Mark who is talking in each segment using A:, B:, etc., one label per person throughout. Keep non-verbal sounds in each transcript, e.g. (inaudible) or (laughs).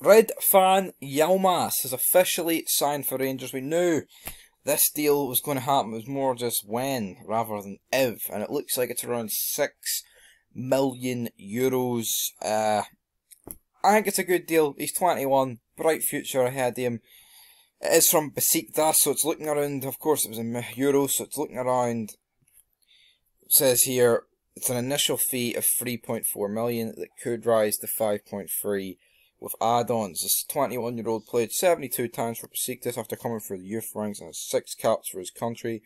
A: Red Fan Yilmaz has officially signed for Rangers. We knew this deal was going to happen. It was more just when rather than if, and it looks like it's around six million euros. Uh, I think it's a good deal. He's 21, bright future ahead of him. It is from Besiktas, so it's looking around. Of course, it was in euros, so it's looking around. It says here it's an initial fee of 3.4 million that could rise to 5.3 with add-ons. This 21-year-old played 72 times for Besiktas after coming through the youth ranks and has six caps for his country.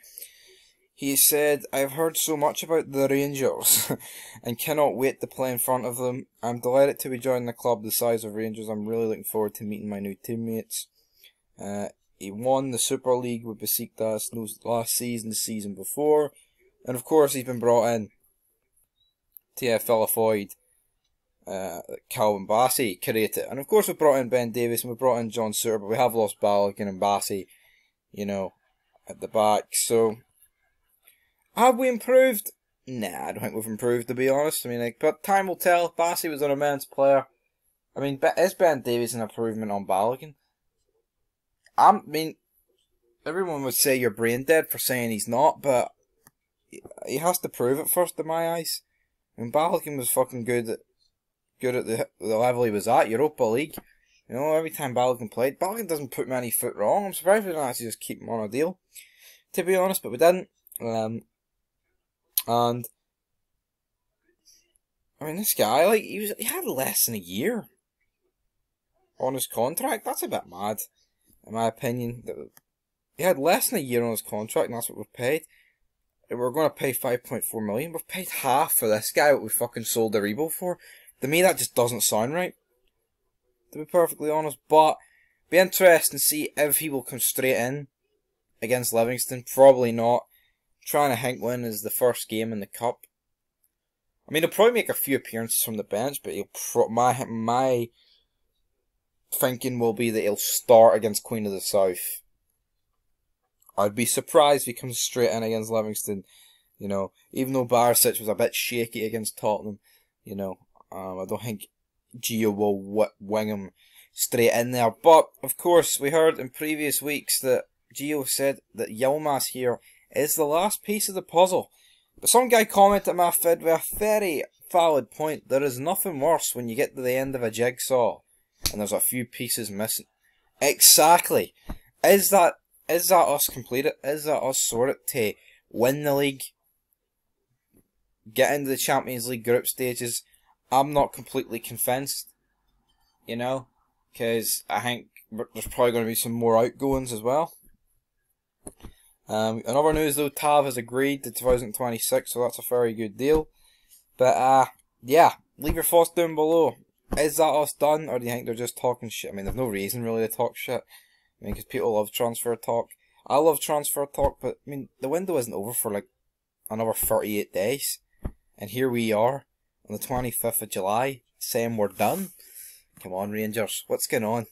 A: He said, I've heard so much about the Rangers (laughs) and cannot wait to play in front of them. I'm delighted to be joining the club the size of Rangers. I'm really looking forward to meeting my new teammates. Uh, he won the Super League with Besiktas last season, the season before. And of course, he's been brought in a void uh, Calvin Bassey created. And of course, we brought in Ben Davies and we brought in John Souttar, but we have lost Balogun and Bassey, you know, at the back. So, have we improved? Nah, I don't think we've improved, to be honest. I mean, like, but time will tell. Bassey was an immense player. I mean, is Ben Davies an improvement on Balogun? I mean, everyone would say you're brain dead for saying he's not, but he has to prove it first in my eyes. I mean, Balogun was fucking good good at the, the level he was at, Europa League. You know, every time Balogun played, Balogun doesn't put many foot wrong. I'm surprised we didn't actually just keep him on a deal, to be honest, but we didn't. Um, and I mean, this guy, like, he was he had less than a year on his contract. That's a bit mad, in my opinion. He had less than a year on his contract, and that's what we've paid. We're going to pay 5.4 million. We've paid half for this guy what we fucking sold Aribo for. To me, that just doesn't sound right. To be perfectly honest, but be interesting to see if he will come straight in against Livingston. Probably not. trying to think when is the first game in the cup. I mean, he'll probably make a few appearances from the bench, but he'll my my thinking will be that he'll start against Queen of the South. I'd be surprised if he comes straight in against Livingston. You know, even though Barisic was a bit shaky against Tottenham, you know, um, I don't think Gio will wing him straight in there. But, of course, we heard in previous weeks that Gio said that Yilmaz here is the last piece of the puzzle. But some guy commented my feed with a very valid point. There is nothing worse when you get to the end of a jigsaw and there's a few pieces missing. Exactly. Is that is that us completed? Is that us sorted to win the league? Get into the Champions League group stages I'm not completely convinced, you know, because I think there's probably going to be some more outgoings as well. Um, in other news though, Tav has agreed to 2026, so that's a very good deal. But uh, yeah, leave your thoughts down below. Is that us done, or do you think they're just talking shit? I mean, there's no reason really to talk shit. I mean, because people love transfer talk. I love transfer talk, but I mean, the window isn't over for like another 38 days. And here we are on the 25th of July saying we're done. Come on, Rangers. What's going on?